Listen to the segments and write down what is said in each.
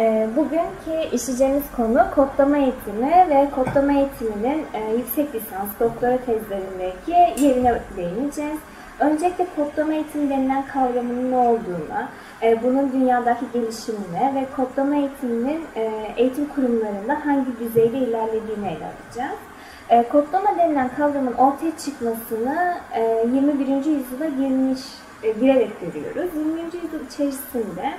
Ee, bugünkü işleyeceğimiz konu kodlama eğitimi ve kodlama eğitiminin e, yüksek lisans, doktora tezlerindeki yerine değineceğiz. Öncelikle kodlama eğitimi denilen kavramın ne olduğuna, e, bunun dünyadaki gelişimine ve kodlama eğitiminin e, eğitim kurumlarında hangi düzeyde ilerlediğini ele alacağız. Kodlama denilen kavramın ortaya çıkmasını 21. yüzyıla girmiş, girerek görüyoruz. 20. yüzyıl içerisinde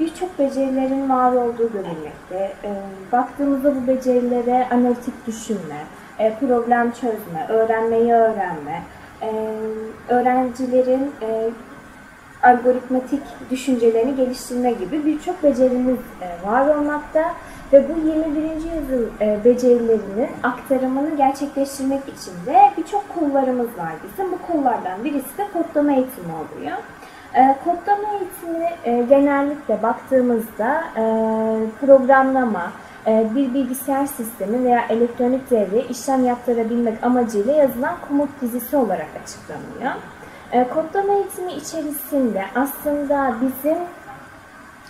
birçok becerilerin var olduğu görülmekte. Ee, baktığımızda bu becerilere analitik düşünme, e, problem çözme, öğrenmeyi öğrenme, e, öğrencilerin e, algoritmatik düşüncelerini geliştirme gibi birçok becerimiz var olmakta ve bu 21. yüzyıl becerilerinin aktarımını gerçekleştirmek için de birçok kollarımız var bizim. Bu kollardan birisi de kodlama eğitimi oluyor. E, kodlama eğitimi e, genellikle baktığımızda e, programlama, e, bir bilgisayar sistemi veya elektronik devre işlem yaptırabilmek amacıyla yazılan komut dizisi olarak açıklanıyor. Kodlama eğitimi içerisinde aslında bizim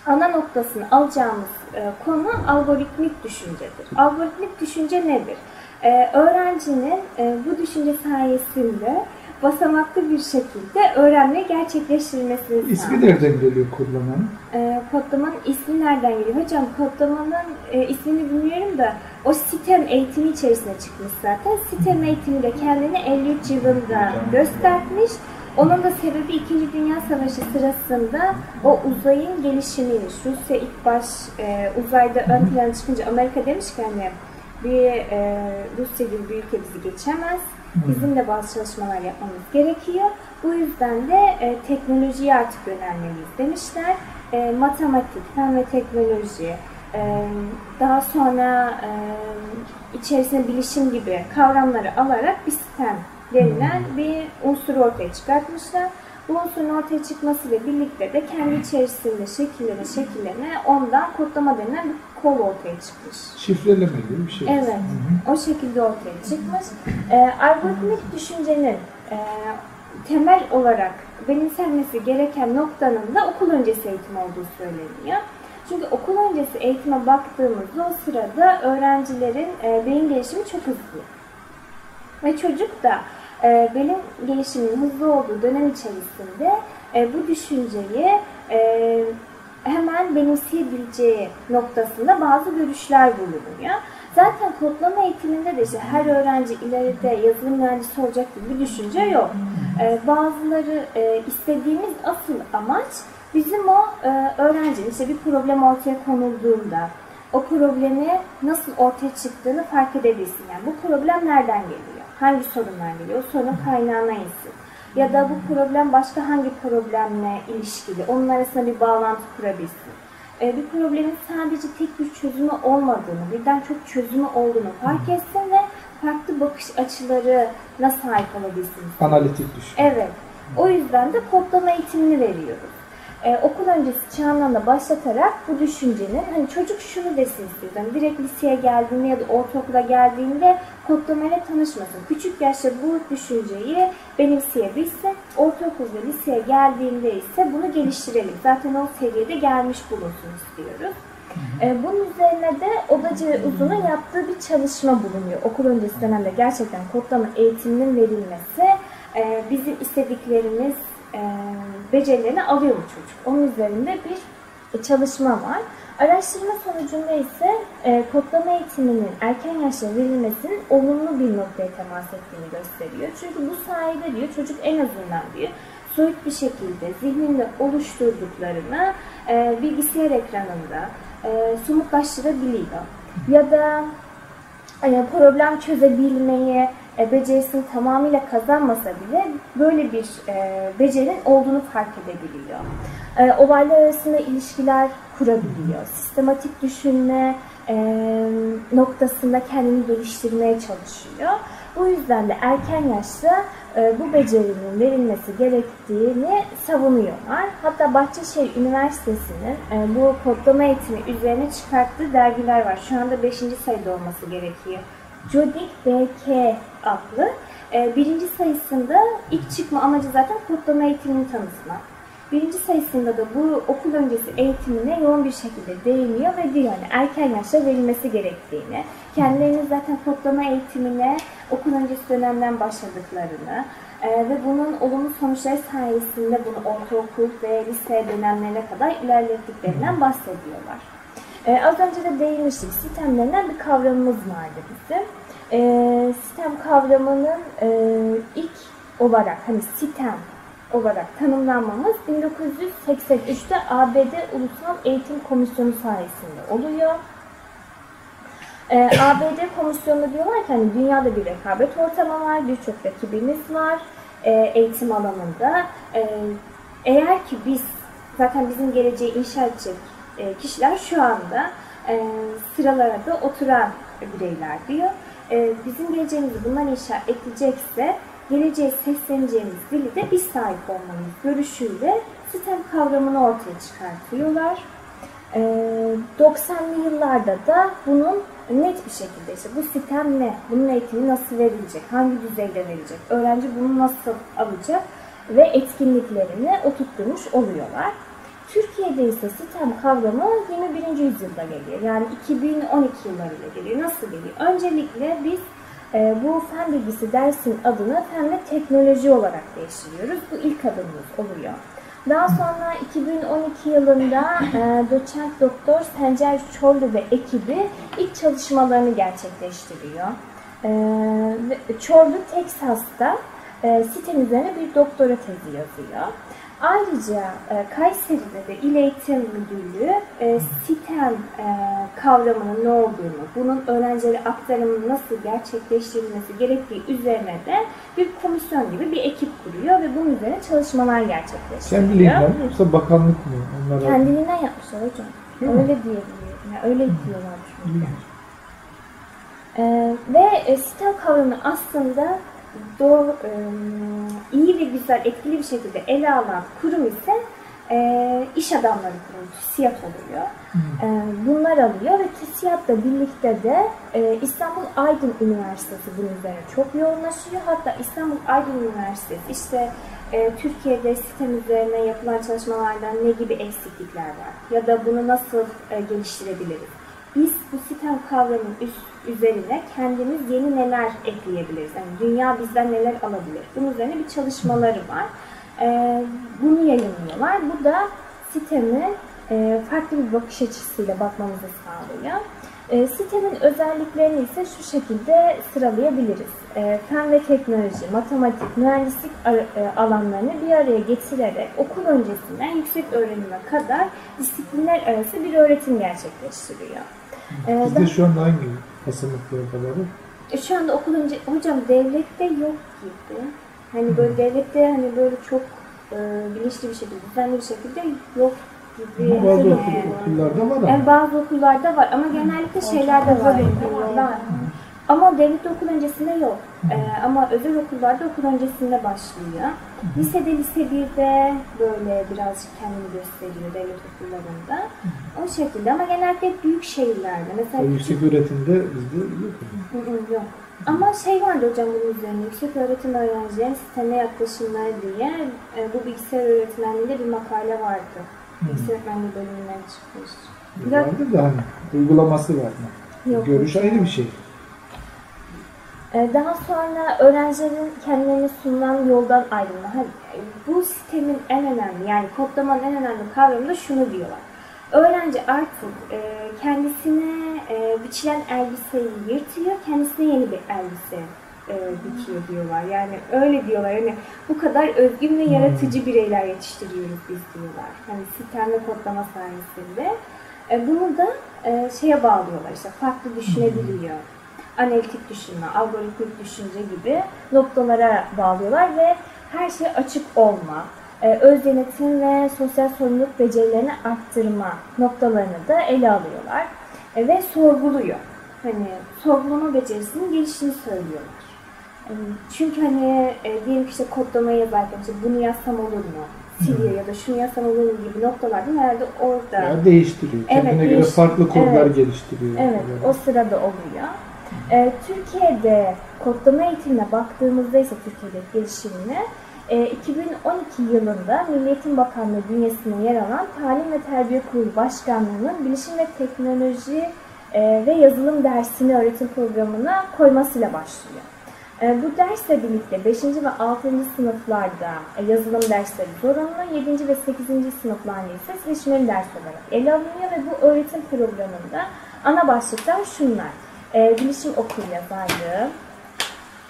ana noktasını alacağımız konu algoritmik düşüncedir. Algoritmik düşünce nedir? Öğrencinin bu düşünce sayesinde basamaklı bir şekilde öğrenme gerçekleştirilmesini sağlıyor. İsmi nereden geliyor kodlamanın? E, kodlamanın ismi nereden geliyor? Hocam kodlamanın e, ismini bilmiyorum da o sitem eğitimi içerisine çıkmış zaten. Sitem eğitimi de kendini 53 yılında göstermiş. Onun da sebebi 2. Dünya Savaşı sırasında o uzayın gelişimiymiş. Rusya ilk baş e, uzayda ön plana çıkınca Amerika demiş ki hani bir e, Rusya gibi bir ülke bizi geçemez Bizim de bazı çalışmalar yapmamız gerekiyor. Bu yüzden de e, teknolojiye artık yönelmeliyiz demişler. E, matematik, fen ve teknoloji, e, daha sonra e, içerisine bilişim gibi kavramları alarak bir sistem denilen bir unsur ortaya çıkartmışlar. Bu unsurun ortaya çıkmasıyla birlikte de kendi içerisinde şekillene şekillene ondan kodlama denilen bir kol ortaya çıkmış. Şifreleme gibi bir şey. Evet. Hı hı. O şekilde ortaya çıkmış. E, algoritmik düşüncenin e, temel olarak benimsenmesi gereken noktanın da okul öncesi eğitim olduğu söyleniyor. Çünkü okul öncesi eğitime baktığımızda o sırada öğrencilerin e, beyin gelişimi çok hızlı. Ve çocuk da e, beyin gelişiminin hızlı olduğu dönem içerisinde e, bu düşünceyi e, hemen benimseyebileceği noktasında bazı görüşler bulunuyor. Zaten kodlama eğitiminde de işte her öğrenci ileride yazılım mühendisi olacak gibi bir düşünce yok. Ee, bazıları e, istediğimiz asıl amaç bizim o e, öğrencinin işte bir problem ortaya konulduğunda o problemi nasıl ortaya çıktığını fark edebilsin. Yani bu problem nereden geliyor? Hangi sorunlar geliyor? Sorunun kaynağına insin ya da bu problem başka hangi problemle ilişkili, onun arasında bir bağlantı kurabilsin. E, bir problemin sadece tek bir çözümü olmadığını, birden çok çözümü olduğunu fark etsin ve farklı bakış açılarına sahip olabilsin. Analitik düşün. Evet. O yüzden de kodlama eğitimini veriyoruz e, okul öncesi çağından da başlatarak bu düşüncenin hani çocuk şunu desin istiyoruz. Hani direkt liseye geldiğinde ya da ortaokula geldiğinde kodlamayla tanışmasın. Küçük yaşta bu düşünceyi benimseyebilsin. Ortaokul ve liseye geldiğinde ise bunu geliştirelim. Zaten o seviyede gelmiş bulunsun istiyoruz. E, bunun üzerine de Odacı Uzun'un yaptığı bir çalışma bulunuyor. Okul öncesi dönemde gerçekten kodlama eğitiminin verilmesi e, bizim istediklerimiz becerilerini alıyor çocuk. Onun üzerinde bir çalışma var. Araştırma sonucunda ise e, kodlama eğitiminin erken yaşta verilmesinin olumlu bir noktaya temas ettiğini gösteriyor. Çünkü bu sayede diyor çocuk en azından diyor soyut bir şekilde zihninde oluşturduklarını e, bilgisayar ekranında e, somutlaştırabiliyor. Ya da e, problem çözebilmeyi e, becerisini tamamıyla kazanmasa bile böyle bir e, becerinin olduğunu fark edebiliyor. E, olaylar arasında ilişkiler kurabiliyor. Sistematik düşünme e, noktasında kendini geliştirmeye çalışıyor. Bu yüzden de erken yaşta e, bu becerinin verilmesi gerektiğini savunuyorlar. Hatta Bahçeşehir Üniversitesi'nin bu kodlama eğitimi üzerine çıkarttığı dergiler var. Şu anda 5. sayıda olması gerekiyor. Jodik BK adlı. E, birinci sayısında ilk çıkma amacı zaten kodlama eğitimini tanıtmak. Birinci sayısında da bu okul öncesi eğitimine yoğun bir şekilde değiniyor ve diyor hani erken yaşta verilmesi gerektiğini, kendilerinin zaten kodlama eğitimine okul öncesi dönemden başladıklarını e, ve bunun olumlu sonuçları sayesinde bunu ortaokul ve lise dönemlerine kadar ilerlettiklerinden bahsediyorlar. E, az önce de değinmiştik, sistem denilen bir kavramımız vardı bizim. E, sistem kavramının e, ilk olarak hani sistem olarak tanımlanmamız 1983'te ABD Ulusal Eğitim Komisyonu sayesinde oluyor. Ee, ABD komisyonu diyorlar ki hani dünyada bir rekabet ortamı var, birçok rakibimiz var e, eğitim alanında. E, eğer ki biz, zaten bizim geleceği inşa edecek e, kişiler şu anda e, sıralarda oturan bireyler diyor. E, bizim geleceğimizi bunlar inşa edecekse geleceğe sesleneceğimiz dili de biz sahip olmamız görüşüyle sistem kavramını ortaya çıkartıyorlar. Ee, 90'lı yıllarda da bunun net bir şekilde işte bu sistem ne, bunun eğitimi nasıl verilecek, hangi düzeyde verilecek, öğrenci bunu nasıl alacak ve etkinliklerini oturtturmuş oluyorlar. Türkiye'de ise sistem kavramı 21. yüzyılda geliyor. Yani 2012 yıllarıyla geliyor. Nasıl geliyor? Öncelikle biz e, bu fen bilgisi dersin adını fen ve teknoloji olarak değiştiriyoruz. Bu ilk adımımız oluyor. Daha sonra 2012 yılında e, doçent doktor Sencer Çorlu ve ekibi ilk çalışmalarını gerçekleştiriyor. E, Çorlu Teksas'ta e, sitem üzerine bir doktora tezi yazıyor. Ayrıca e, Kayseri'de de İl Eğitim Müdürlüğü e, sitem e, kavramının ne olduğunu, bunun öğrencilere aktarımının nasıl gerçekleştirilmesi gerektiği üzerine de bir komisyon gibi bir ekip kuruyor ve bunun üzerine çalışmalar gerçekleştiriyor. Kendiliğinden mi yoksa bakanlık mı? Onlara... Kendiliğinden yapmışlar hocam. Değil öyle diyebiliyorum. Yani öyle diyorlar çünkü. Ee, ve e, sistem kavramı aslında doğru, e, iyi ve güzel, etkili bir şekilde ele alan kurum ise e, iş adamları kurumu, TÜSİAD oluyor. E, bunlar alıyor ve TÜSİAD'la birlikte de e, İstanbul Aydın Üniversitesi bunun üzerine çok yoğunlaşıyor. Hatta İstanbul Aydın Üniversitesi işte e, Türkiye'de sistem üzerine yapılan çalışmalardan ne gibi eksiklikler var ya da bunu nasıl e, geliştirebiliriz? Biz bu sistem kavramının üst, üzerine kendimiz yeni neler ekleyebiliriz? Yani dünya bizden neler alabilir? Bunun üzerine bir çalışmaları var. E, bunu yayınlıyorlar. Bu da sitemi e, farklı bir bakış açısıyla bakmamızı sağlıyor. E, sitemin özelliklerini ise şu şekilde sıralayabiliriz. E, fen ve teknoloji, matematik, mühendislik e, alanlarını bir araya getirerek okul öncesinden yüksek öğrenime kadar disiplinler arası bir öğretim gerçekleştiriyor. E, Bizde şu anda hangi basamaklarda var? e, Şu anda okul önce, hocam devlette yok gibi. Hani böyle devlette hani böyle çok e, bilinçli bir şekilde, düzenli bir şekilde yok gibi. Ama bazı okul- okullarda var ama. Yani bazı okullarda var ama genellikle şeylerde var. Var. Ama devlet okul öncesinde yok. Ee, ama özel okullarda okul öncesinde başlıyor. Lisede lise 1'de böyle birazcık kendini gösteriyor devlet okullarında. O şekilde ama genellikle büyük şehirlerde. Mesela O yüksek öğretimde bizde yok. Hı hı, yok. Ama şey vardı hocam bunun üzerine yüksek öğretim öğrencilerin sisteme yaklaşımları diye e, bu bilgisayar öğretmenliğinde bir makale vardı. Bilgisayar öğretmenliği bölümünden çıkmış. Biraz- Vardır da hani uygulaması var mı? Yok. Görüş ayrı bir şey. Ee, Daha sonra öğrencilerin kendilerine sunulan yoldan ayrılma. Hani, bu sistemin en önemli yani kodlamanın en önemli kavramı da şunu diyorlar. Öğrenci artık e, kendisine e, biçilen elbiseyi yırtıyor, kendisine yeni bir elbise e, dikiyor diyorlar. Yani öyle diyorlar. Yani bu kadar özgün ve yaratıcı bireyler yetiştiriyoruz biz diyorlar. Hani sistem ve kodlama sayesinde. Bunu da şeye bağlıyorlar işte farklı düşünebiliyor analitik düşünme, algoritmik düşünce gibi noktalara bağlıyorlar ve her şeye açık olma, e, öz denetim ve sosyal sorumluluk becerilerini arttırma noktalarını da ele alıyorlar E, ve sorguluyor. Hani sorgulama becerisinin gelişini söylüyorlar. E, Çünkü hani diyelim ki işte kodlamayı yazarken işte bunu yazsam olur mu? Siliyor ya da şunu yazsam olur mu gibi noktalardan herhalde orada Ya değiştiriyor. Evet, Kendine göre değiş- farklı kodlar Evet. geliştiriyor. Evet, Yani. o sırada oluyor. Ee, Türkiye'de kodlama eğitimine baktığımızda ise Türkiye'deki gelişimine e, 2012 yılında Milli Eğitim Bakanlığı bünyesinde yer alan Talim ve Terbiye Kurulu Başkanlığı'nın Bilişim ve Teknoloji e, ve Yazılım dersini öğretim programına koymasıyla başlıyor. E, bu dersle birlikte 5. ve 6. sınıflarda e, yazılım dersleri zorunlu, 7. ve 8. sınıflarda ise seçmeli ders olarak ele alınıyor ve bu öğretim programında ana başlıklar şunlar. E, bilişim okul yazarlığı,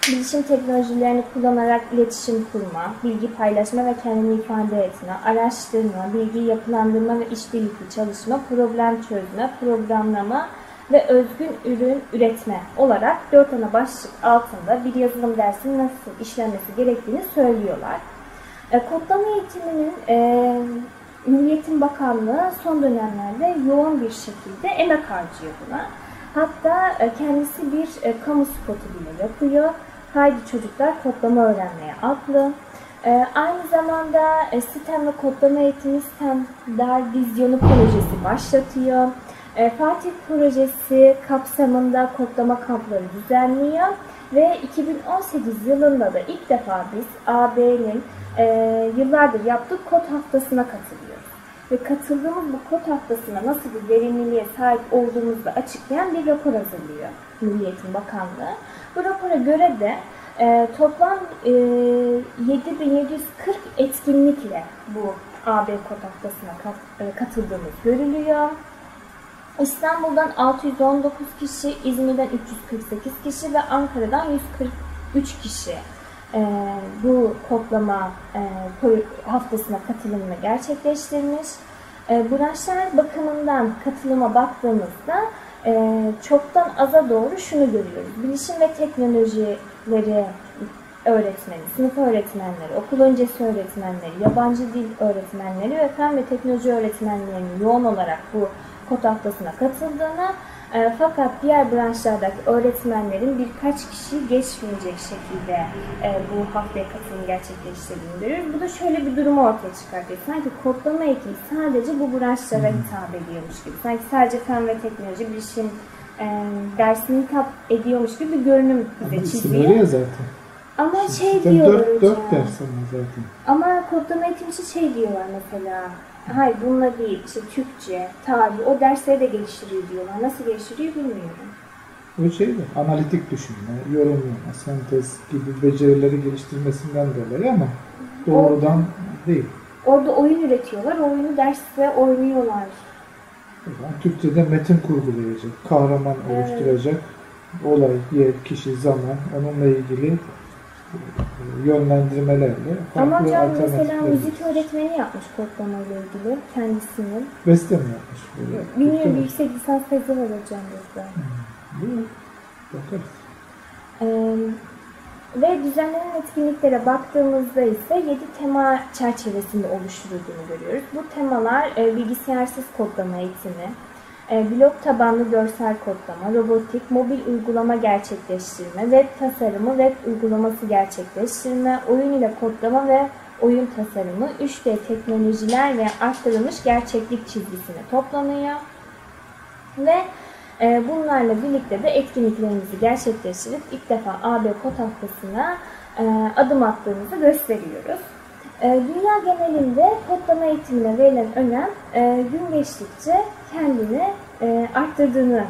bilişim teknolojilerini kullanarak iletişim kurma, bilgi paylaşma ve kendini ifade etme, araştırma, bilgi yapılandırma ve işbirlikli çalışma, problem çözme, programlama ve özgün ürün üretme olarak dört ana başlık altında bir yazılım dersinin nasıl işlenmesi gerektiğini söylüyorlar. E, kodlama eğitiminin e, Milli Eğitim Bakanlığı son dönemlerde yoğun bir şekilde emek harcıyor buna. Hatta e, kendisi bir e, kamu spotu bile yapıyor. Haydi Çocuklar Kodlama Öğrenmeye adlı. E, aynı zamanda sistem ve kodlama eğitimi standart vizyonu projesi başlatıyor. Fatih projesi kapsamında kodlama kampları düzenliyor ve 2018 yılında da ilk defa biz AB'nin yıllardır yaptığı kod haftasına katılıyoruz. Ve katıldığımız bu kod haftasına nasıl bir verimliliğe sahip olduğumuzu da açıklayan bir rapor hazırlıyor Milli Eğitim Bakanlığı. Bu rapora göre de e, toplam e, 7740 etkinlikle bu AB kod haftasına kat, e, katıldığımız görülüyor. İstanbul'dan 619 kişi, İzmir'den 348 kişi ve Ankara'dan 143 kişi e, bu kodlama e, haftasına katılımını gerçekleştirmiş. E, branşlar bakımından katılıma baktığımızda e, çoktan aza doğru şunu görüyoruz. Bilişim ve teknolojileri öğretmeni, sınıf öğretmenleri, okul öncesi öğretmenleri, yabancı dil öğretmenleri ve fen ve teknoloji öğretmenlerinin yoğun olarak bu kod haftasına katıldığını e, fakat diğer branşlardaki öğretmenlerin birkaç kişi geçmeyecek şekilde e, bu haftaya katılım gerçekleştirdiğini görüyoruz. Bu da şöyle bir durumu ortaya çıkartıyor. Sanki kodlama eğitimi sadece bu branşlara hitap ediyormuş gibi. Sanki sadece fen ve teknoloji, bilişim e, dersini hitap ediyormuş gibi bir görünüm bize çiziyor. Öyle ya zaten. Ama şey Sistem diyorlar dört, hocam. dört ders ama zaten. Ama kodlama eğitimi için şey diyorlar mesela. Hayır bununla değil, işte Türkçe, tarih, o dersleri de geliştiriyor diyorlar. Nasıl geliştiriyor bilmiyorum. O şey de analitik düşünme, yorumlama, sentez gibi becerileri geliştirmesinden dolayı ama doğrudan değil. Orada oyun üretiyorlar, oyunu derste oynuyorlar. O zaman Türkçe'de metin kurgulayacak, kahraman Evet. oluşturacak, olay, yer, kişi, zaman, onunla ilgili e, yönlendirmelerle Ama farklı hocam mesela müzik öğretmeni yapmış kodlama ile ilgili kendisinin. Beste mi yapmış? Bilmiyorum mi? yüksek lisans tezi var hocam burada. Yok. Bakarız. Ee, ve düzenlenen etkinliklere baktığımızda ise 7 tema çerçevesinde oluşturulduğunu görüyoruz. Bu temalar e, bilgisayarsız kodlama eğitimi, blok tabanlı görsel kodlama, robotik, mobil uygulama gerçekleştirme, web tasarımı, web uygulaması gerçekleştirme, oyun ile kodlama ve oyun tasarımı, 3D teknolojiler ve arttırılmış gerçeklik çizgisine toplanıyor. Ve e, bunlarla birlikte de etkinliklerimizi gerçekleştirip ilk defa AB kod haftasına e, adım attığımızı gösteriyoruz. E, dünya genelinde kodlama eğitimine verilen önem e, gün geçtikçe kendini e, arttırdığını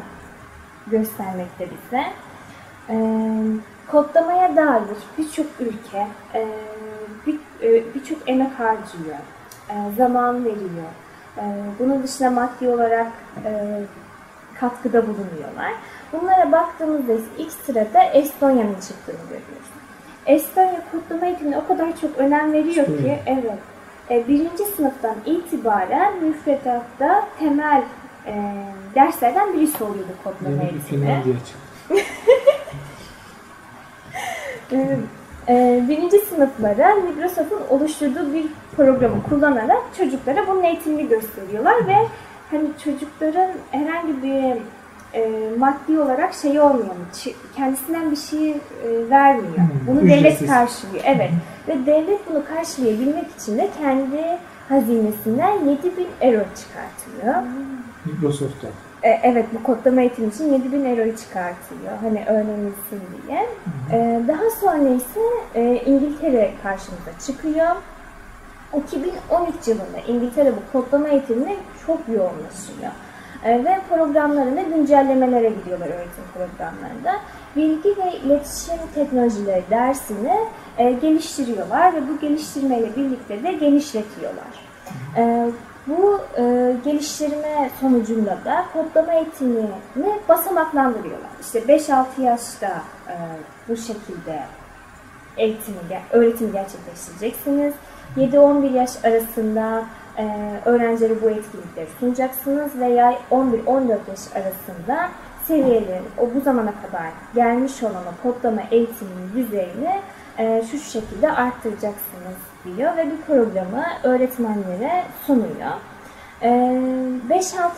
göstermekte bize. E, kodlamaya dair birçok ülke e, bir- birçok emek harcıyor, zaman veriyor. Bunun dışında maddi olarak katkıda bulunuyorlar. Bunlara baktığımızda ilk sırada Estonya'nın çıktığını görüyoruz. Estonya kodlama eğitimine o kadar çok önem veriyor ki, Estonya. evet. E, birinci sınıftan itibaren müfredatta temel e, derslerden birisi oluyordu kodlama bir eğitimi. Ee, e, birinci sınıflara Microsoft'un oluşturduğu bir programı kullanarak çocuklara bunun eğitimini gösteriyorlar ve hani çocukların herhangi bir e, maddi olarak şey olmuyor, çi- kendisinden bir şey e, vermiyor. Hmm, bunu devlet ücretsiz. karşılıyor. Evet. Ve devlet bunu karşılayabilmek için de kendi hazinesinden 7000 euro çıkartıyor. Microsoft'ta. E, evet bu kodlama eğitim için 7000 euroyu çıkartıyor. Hani öğrenilsin diye. E, daha sonra ise e, İngiltere karşımıza çıkıyor. 2013 yılında İngiltere bu kodlama eğitimine çok yoğunlaşıyor. E, ve programlarında güncellemelere gidiyorlar öğretim programlarında. Bilgi ve iletişim teknolojileri dersini e, geliştiriyorlar ve bu geliştirmeyle birlikte de genişletiyorlar. E, bu e, geliştirme sonucunda da kodlama eğitimini basamaklandırıyorlar. İşte 5-6 yaşta e, bu şekilde eğitimi, öğretimi gerçekleştireceksiniz. 7-11 yaş arasında öğrencilere bu etkinlikleri sunacaksınız veya 11-14 yaş arasında seviyelerin o bu zamana kadar gelmiş olan o kodlama eğitiminin düzeyini e, şu şekilde arttıracaksınız diyor ve bir programı öğretmenlere sunuyor. 5-6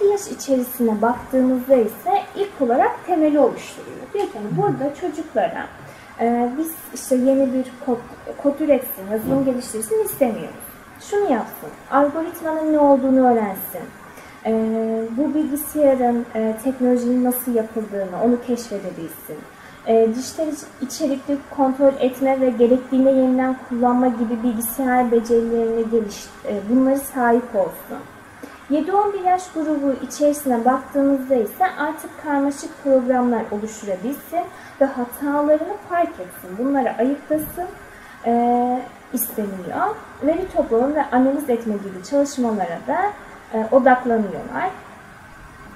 e, yaş içerisine baktığımızda ise ilk olarak temeli oluşturuyor. Diyor ki yani burada çocuklara e, biz işte yeni bir kod, kod üretsin, yazılım geliştirsin istemiyoruz. Şunu yapsın, algoritmanın ne olduğunu öğrensin, e, bu bilgisayarın teknolojinin nasıl yapıldığını, onu keşfedebilsin. E, dijital içerikli kontrol etme ve gerektiğinde yeniden kullanma gibi bilgisayar becerilerini geliş, e, bunları sahip olsun. 7-11 yaş grubu içerisine baktığımızda ise artık karmaşık programlar oluşturabilsin ve hatalarını fark etsin, bunları ayıklasın e, isteniyor. Veri toplama ve analiz etme gibi çalışmalara da e, odaklanıyorlar.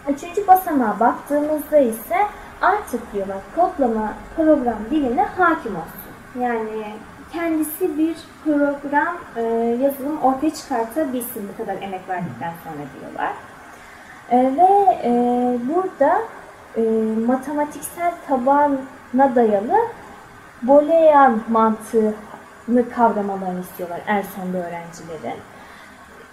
Üçüncü basamağa baktığımızda ise artık diyorlar kodlama program diline hakim olsun. Yani kendisi bir program e, yazılım ortaya çıkartabilsin bu kadar emek verdikten sonra diyorlar. E, ve e, burada e, matematiksel tabana dayalı Boolean mantığını kavramalarını istiyorlar en sonunda öğrencilerin.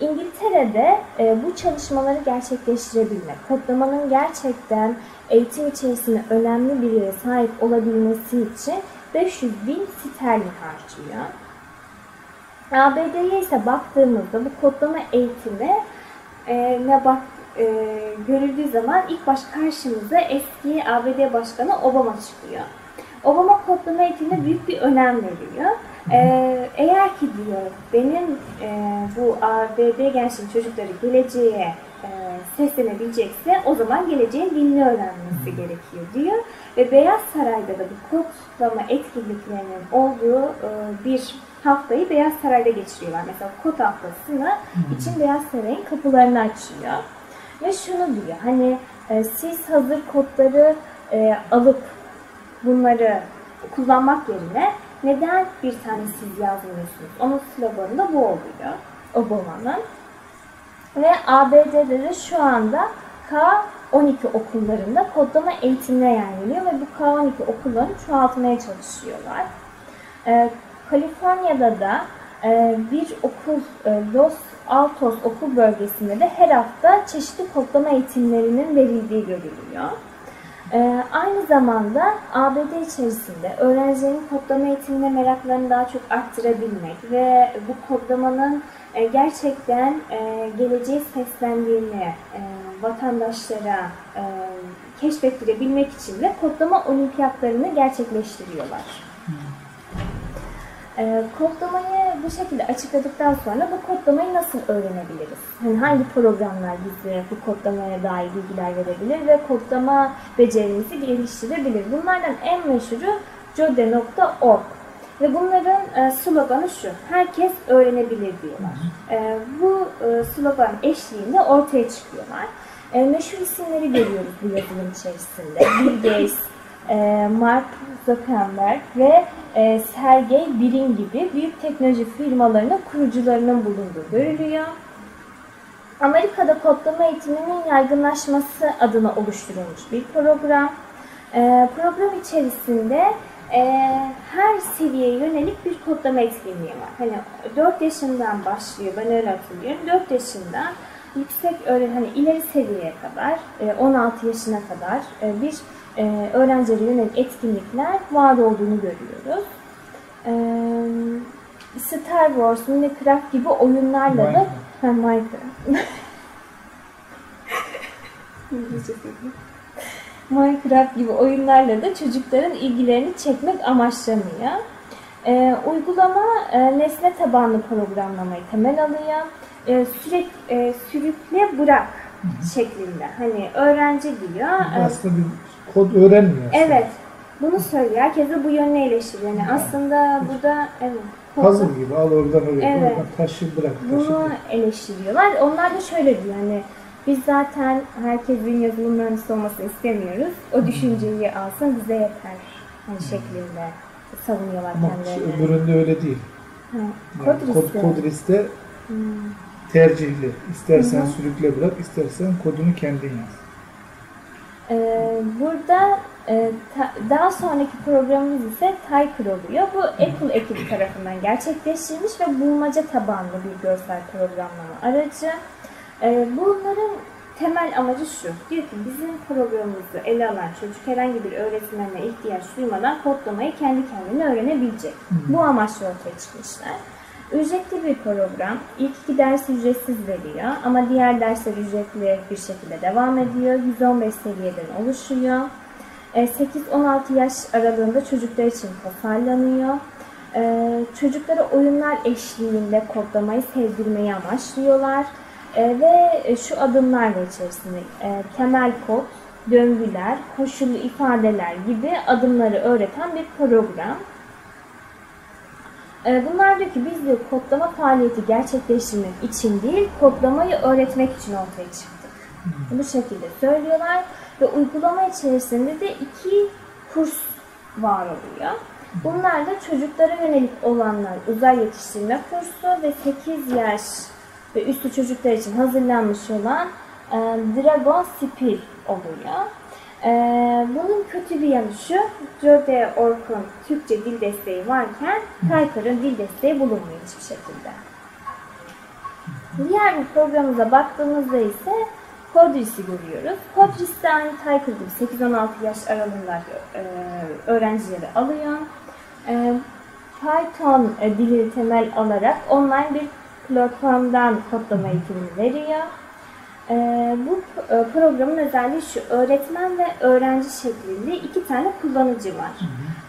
İngiltere'de e, bu çalışmaları gerçekleştirebilmek, kodlamanın gerçekten eğitim içerisinde önemli bir yere sahip olabilmesi için 500 bin sterlin harcıyor. ABD'ye ise baktığımızda bu kodlama eğitimi e, ne bak e, görüldüğü zaman ilk baş karşımıza eski ABD Başkanı Obama çıkıyor. Obama kodlama eğitimine büyük bir önem veriyor. Ee, eğer ki diyor benim e, bu ABD gençlik çocukları geleceğe e, seslenebilecekse o zaman geleceğin dilini öğrenmesi gerekiyor diyor. Ve Beyaz Saray'da da bu kodlama etkinliklerinin olduğu e, bir haftayı Beyaz Saray'da geçiriyorlar. Mesela kod haftasını için Beyaz Saray'ın kapılarını açıyor. Ve şunu diyor hani e, siz hazır kodları e, alıp bunları kullanmak yerine neden bir tane siz yazmıyorsunuz? Onun sloganı da bu oluyor. Obama'nın. Ve ABD'de de şu anda K12 okullarında kodlama eğitimine yayınlıyor ve bu K12 okullarını çoğaltmaya çalışıyorlar. Ee, Kaliforniya'da da e, bir okul, e, Los Altos okul bölgesinde de her hafta çeşitli kodlama eğitimlerinin verildiği görülüyor. Ee, aynı zamanda ABD içerisinde öğrencilerin kodlama eğitimine meraklarını daha çok arttırabilmek ve bu kodlamanın e, gerçekten e, geleceğe seslendiğini e, vatandaşlara e, keşfettirebilmek için de kodlama olimpiyatlarını gerçekleştiriyorlar. E, kodlamayı bu şekilde açıkladıktan sonra bu kodlamayı nasıl öğrenebiliriz? Yani hangi programlar bize bu kodlamaya dair bilgiler verebilir ve kodlama becerimizi geliştirebilir? Bunlardan en meşhuru jode.org. Ve bunların e, sloganı şu, herkes öğrenebilir diyorlar. E, bu e, slogan eşliğinde ortaya çıkıyorlar. E, meşhur isimleri görüyoruz bu yazılım içerisinde. Bill Gates, Mark Zuckerberg ve e, Sergey Brin gibi büyük teknoloji firmalarının kurucularının bulunduğu görülüyor. Amerika'da kodlama eğitiminin yaygınlaşması adına oluşturulmuş bir program. E, program içerisinde e, her seviyeye yönelik bir kodlama etkinliği var. Hani 4 yaşından başlıyor, ben öyle hatırlıyorum. 4 yaşından yüksek öğren hani ileri seviyeye kadar, 16 e, yaşına kadar e, bir e, öğrencilere yönelik etkinlikler var olduğunu görüyoruz. Star Wars, Minecraft gibi oyunlarla da Minecraft. Minecraft gibi oyunlarla da çocukların ilgilerini çekmek amaçlanıyor. Ee, uygulama e, nesne tabanlı programlamayı temel alıyor. Ee, sürekli e, sürükle bırak şeklinde. Hani öğrenci diyor. e, Aslında bir kod öğrenmiyor. evet. Bunu söylüyor. Herkes de bu yönüne eleştiriyor. Yani aslında burada evet. Puzzle gibi al oradan oraya, Evet. oradan taşı bırak, taşı Bunu bırak. eleştiriyorlar. Onlar da şöyle diyor hani biz zaten herkesin yazılım mühendisi olmasını istemiyoruz. O düşünceyi alsın bize yeter. Hani şeklinde savunuyorlar Ama kendilerini. öbüründe öyle değil. Ha, Yani Kod kod, riski. liste Hmm. tercihli. İstersen sürükle bırak, istersen kodunu kendin yaz. Ee, burada e, ta- daha sonraki programımız ise Tyker oluyor. Bu Apple ekibi tarafından gerçekleştirilmiş ve bulmaca tabanlı bir görsel programlama aracı. Ee, bunların temel amacı şu. Diyor ki bizim programımızı ele alan çocuk herhangi bir öğretmenine ihtiyaç duymadan kodlamayı kendi kendine öğrenebilecek. Bu amaçla ortaya çıkmışlar. Ücretli bir program. İlk iki dersi ücretsiz veriyor ama diğer dersler ücretli bir şekilde devam ediyor. 115 seviyeden oluşuyor. E, 8-16 yaş aralığında çocuklar için tasarlanıyor. E, Çocuklara oyunlar eşliğinde kodlamayı sevdirmeyi amaçlıyorlar. E, Ve e, şu adımlarla içerisinde e, temel kod, döngüler, koşullu ifadeler gibi adımları öğreten bir program. E, Bunlar diyor ki biz diyor kodlama faaliyeti gerçekleştirmek için değil, kodlamayı öğretmek için ortaya çıktık. Bu şekilde söylüyorlar ve uygulama içerisinde de iki kurs var oluyor. Bunlar da çocuklara yönelik olanlar uzay yetiştirme kursu ve 8 yaş ve üstü çocuklar için hazırlanmış olan e, Dragon Spil oluyor. E, bunun kötü bir yanı şu, Jode Orkun Türkçe dil desteği varken Tyker'ın dil desteği bulunmuyor hiçbir şekilde. Diğer bir programımıza baktığımızda ise Codris'i görüyoruz. Tyker gibi 8-16 yaş aralığında e, öğrencileri alıyor. E, Python e, dilini temel alarak online bir platformdan kodlama eğitimini veriyor. E, bu e, programın özelliği şu, öğretmen ve öğrenci şeklinde iki tane kullanıcı var.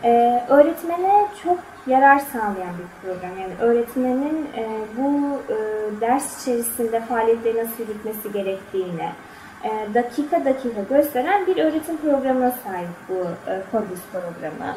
E, öğretmene çok yarar sağlayan bir program. Yani öğretmenin e, bu e, ders içerisinde faaliyetleri nasıl yürütmesi gerektiğini dakika dakika gösteren bir öğretim programına sahip bu Codis programı.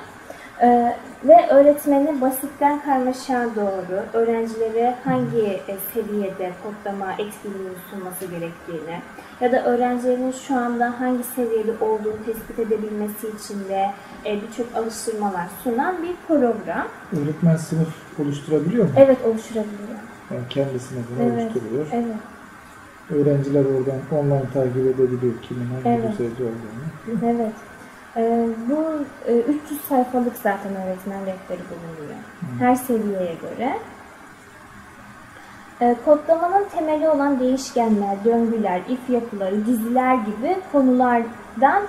E, ve öğretmeni basitten karmaşa doğru öğrencilere hangi e, seviyede kodlama etkinliğini sunması gerektiğini ya da öğrencilerin şu anda hangi seviyede olduğunu tespit edebilmesi için de e, birçok alıştırmalar sunan bir program. Öğretmen sınıf oluşturabiliyor mu? Evet oluşturabiliyor. Yani kendi sınıfını Evet. oluşturuyor. Evet. Öğrenciler oradan online takip edebiliyor kimin hangi Evet. düzeyde olduğunu. Evet. Ee, bu e, 300 sayfalık zaten öğretmen rehberi bulunuyor. Her seviyeye göre. Ee, kodlamanın temeli olan değişkenler, döngüler, if yapıları, diziler gibi konulardan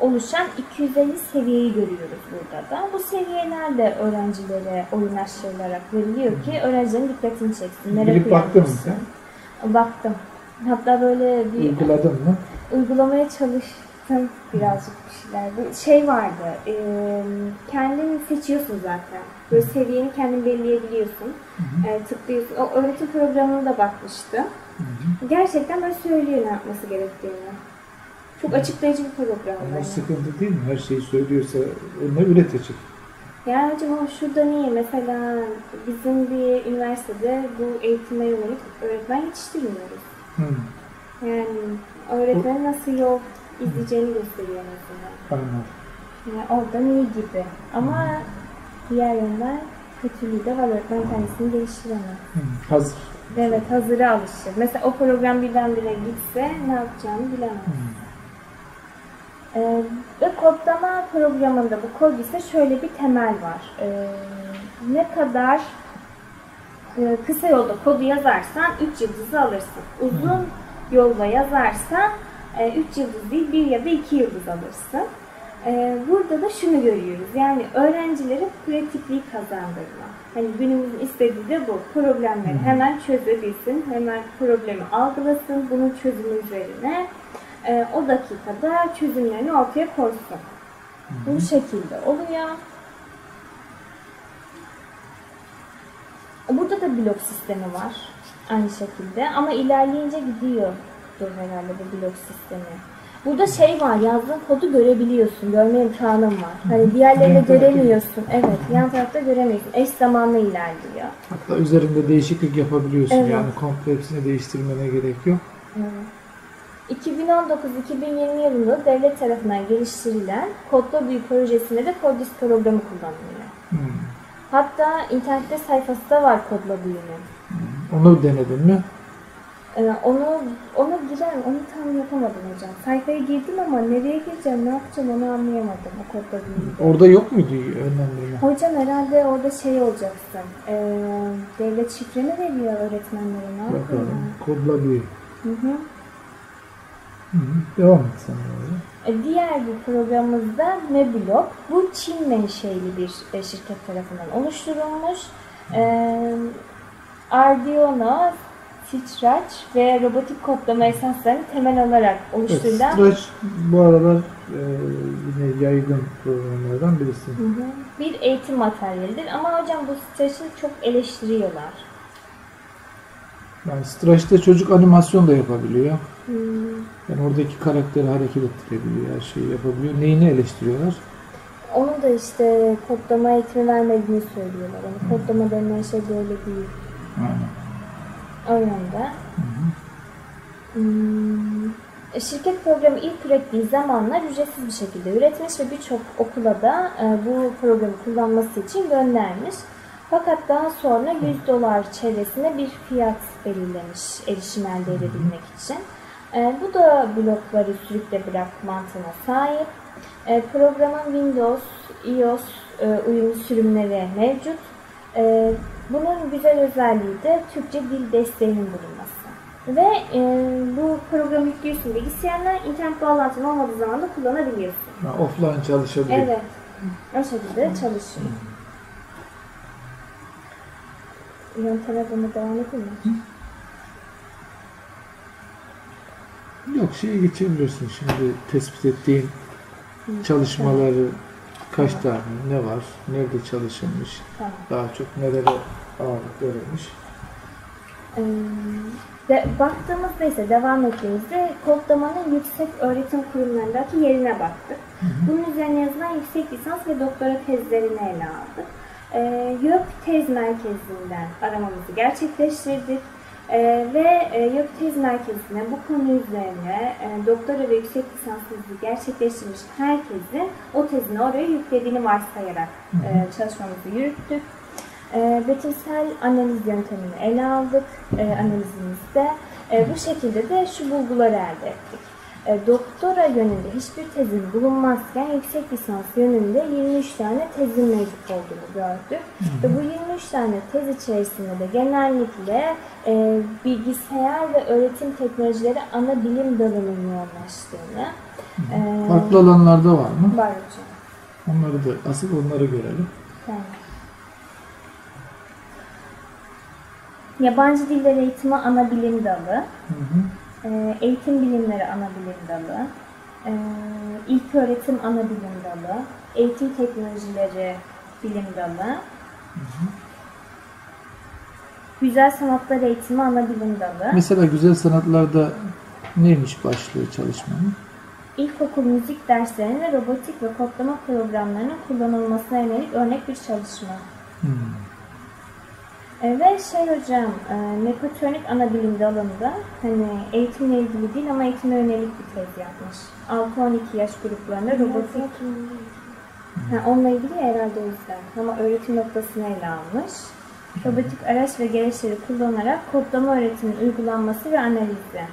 oluşan 250 seviyeyi görüyoruz burada da. Bu seviyeler de öğrencilere oyunlaştırılarak veriliyor ki öğrencilerin dikkatini çeksin. merak Bilip baktın mı uyandırsın. Baktım. Hatta böyle bir Uyguladın mı? uygulamaya çalıştım birazcık bir şeyler. Şey vardı, e, kendin seçiyorsun zaten. Böyle seviyeni kendin belirleyebiliyorsun. E, tıklıyorsun. O öğretim programına da bakmıştım. Gerçekten böyle söylüyor ne yapması gerektiğini. Çok açıklayıcı bir program. Ama yani. sıkıntı değil mi? Her şeyi söylüyorsa o ne üretecek? Yani ama şurada niye? Mesela bizim bir üniversitede bu eğitime yönelik öğretmen yetiştirmiyoruz. Hmm. Yani öğretmenin nasıl yol izleyeceğini gösteriyor mesela. Anladım. Yani oradan iyi gibi. Ama diğer yönden kötülüğü de var. Öğretmen kendisini geliştiremez. Hazır. Evet hazıra alışır. Mesela o program birdenbire gitse ne yapacağını bilemez. Ee, ve kodlama programında bu kod ise şöyle bir temel var. Ee, ne kadar e, kısa yolda kodu yazarsan 3 yıldızı alırsın. Uzun yolda yazarsan 3 yıldız değil 1 ya da 2 yıldız alırsın. Ee, burada da şunu görüyoruz. Yani öğrencilere pratikliği kazandırma. Hani günümüzün istediği de bu. Problemleri hemen çözebilsin, hemen problemi algılasın, bunun çözümü üzerine e, o dakikada çözümlerini ortaya koysun. Bu şekilde oluyor. Burada da blok sistemi var. Aynı şekilde. Ama ilerleyince gidiyordur herhalde bu blok sistemi. Burada şey var, yazdığın kodu görebiliyorsun. Görme imkanın var. Hani taraftaki- göremiyorsun. Evet, yan tarafta göremiyorsun. Eş zamanlı ilerliyor. Hatta üzerinde değişiklik yapabiliyorsun. Evet. Yani komple hepsini değiştirmene gerek yok. 2019-2020 yılında devlet tarafından geliştirilen Kodla Büyü projesinde de Kodis programı kullanılıyor. Hmm. Hatta internette sayfası da var Kodla Büyü'nün. Onu denedin mi? Ee, onu onu girer, onu tam yapamadım hocam. Sayfaya girdim ama nereye gireceğim, ne yapacağım onu anlayamadım o Kodla Büyü'de. Orada yok muydu yönlendirme? Hocam herhalde orada şey olacaksın. Ee, devlet şifre mi veriyor öğretmenlere? Ne? Bakalım. Kodla bir. Hı hı. Hı hı. Devam et sen oraya. E, Diğer bir programımızda Meblog. Bu Çin menşeli bir e, şirket tarafından oluşturulmuş. E, Arduino, Stretch ve robotik kodlama esaslarını temel alarak Evet, oluşturulan Stretch bu aralar e, yine yaygın programlardan birisi. Hı hı. bir eğitim materyalidir. Ama hocam bu Stretch'i çok eleştiriyorlar. Yani Stretch'te çocuk animasyon da yapabiliyor. Hmm. Yani oradaki karakteri hareket ettirebiliyor, her şeyi yapabiliyor. Neyini eleştiriyorlar? Onu da işte kodlama eğitimi vermediğini söylüyorlar. Yani kodlama denilen şey böyle değil. Aynen. Yönde. Hmm, e, Şirket programı ilk ürettiği zamanlar ücretsiz bir şekilde üretmiş ve birçok okula da e, bu programı kullanması için göndermiş. Fakat daha sonra 100 dolar çevresinde bir fiyat belirlemiş erişim elde edebilmek için. E, bu da blokları sürükle bırak mantığına sahip. E, programın Windows, iOS uyumlu sürümleri mevcut. Bunun güzel özelliği de Türkçe dil desteğinin bulunması. Ve e, bu programı yüklüyorsun bilgisayarına, internet bağlantın olmadığı zaman da kullanabiliyorsun. Yani offline çalışabiliyor. Evet, o şekilde çalışıyor. Yönteme bunu devam edeyim mi? Yok şeye geçebilirsin şimdi tespit ettiğin çalışmaları kaç tane, ne var, nerede çalışılmış, Tamam. daha çok nerede ağırlık verilmiş. Ee, De, baktığımızda ise devam ettiğimizde kodlamanın yüksek öğretim kurumlarındaki yerine baktık. Bunun üzerine yazılan yüksek lisans ve doktora tezlerini ele aldık. Ee, YÖK Tez Merkezi'nden aramamızı gerçekleştirdik. Ee, ve e, YÖK Tez Merkezi'ne bu konu üzerine e, doktora ve yüksek lisans tezi gerçekleştirmiş herkesin o tezini oraya yüklediğini varsayarak e, çalışmamızı yürüttük. E, analiz yöntemini ele aldık e, analizimizde. E, bu şekilde de şu bulguları elde ettik. E, doktora yönünde hiçbir tezin bulunmazken yüksek lisans yönünde 23 tane tezin mevcut olduğunu gördük. Ve bu 23 tane tez içerisinde de genellikle e, bilgisayar ve öğretim teknolojileri ana bilim dalının yoğunlaştığını e, Farklı alanlarda var mı? var hocam. Onları da asıl onları görelim. Tamam. Yabancı diller eğitimi ana bilim dalı, Hı hı. E, eğitim bilimleri ana bilim dalı, e, ilk öğretim ana bilim dalı, eğitim teknolojileri bilim dalı, güzel sanatlar eğitimi ana bilim dalı, Mesela güzel sanatlarda neymiş başlığı çalışmanın? ilkokul müzik derslerinde robotik ve kodlama programlarının kullanılmasına yönelik örnek bir çalışma. Hmm. E, Ve şey hocam, e, mekatronik ana bilim dalında hani eğitimle ilgili değil ama eğitime yönelik bir tez yapmış. 6-12 yaş gruplarında robotik, ha, onunla ilgili herhalde o yüzden. Ama öğretim noktasını ele almış. Robotik araç ve gereçleri kullanarak kodlama öğretimin uygulanması ve analizi